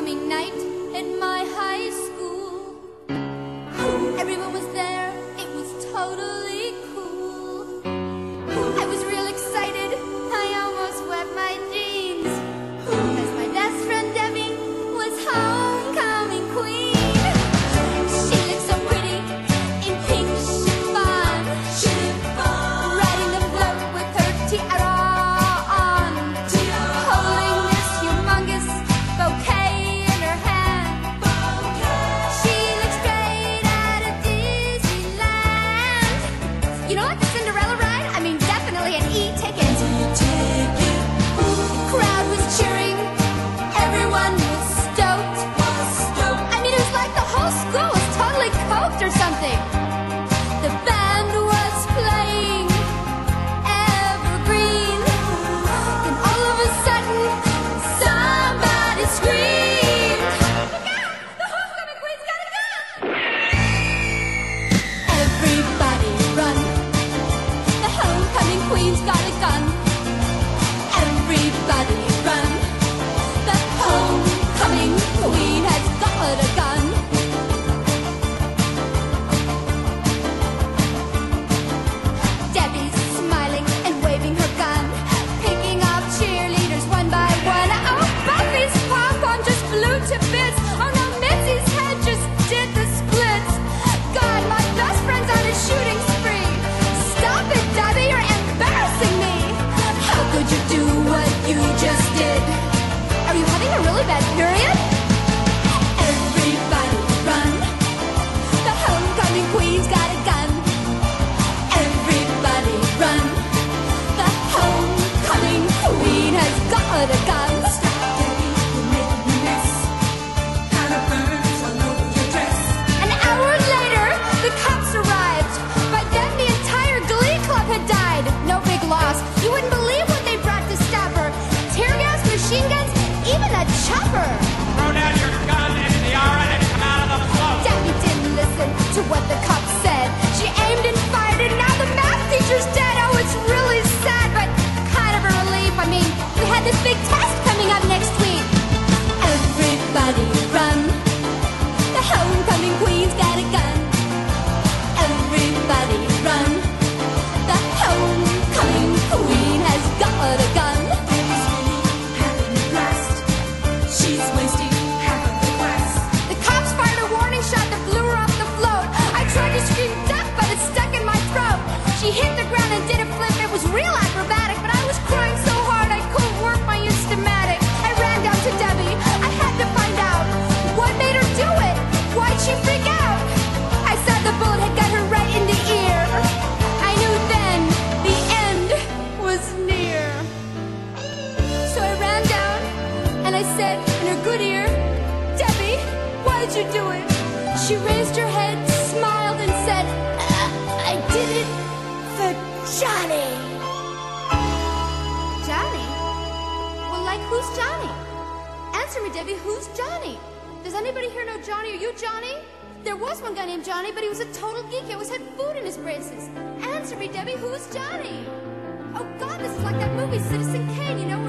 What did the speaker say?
homecoming night at my high school. Everyone was there, it was totally cool. I was real excited, I almost wet my jeans. Cause my best friend Debbie was homecoming queen. She looked so pretty in pink chiffon. Riding the float with her tiara. You know what? 안 chopper. Throw down your said in her good ear, Debbie, why did you do it? She raised her head, smiled, and said, I did it for Johnny. Johnny? Well, like, who's Johnny? Answer me, Debbie, who's Johnny? Does anybody here know Johnny? Are you Johnny? There was one guy named Johnny, but he was a total geek. He always had food in his braces. Answer me, Debbie, who's Johnny? Oh, God, this is like that movie, Citizen Kane, you know?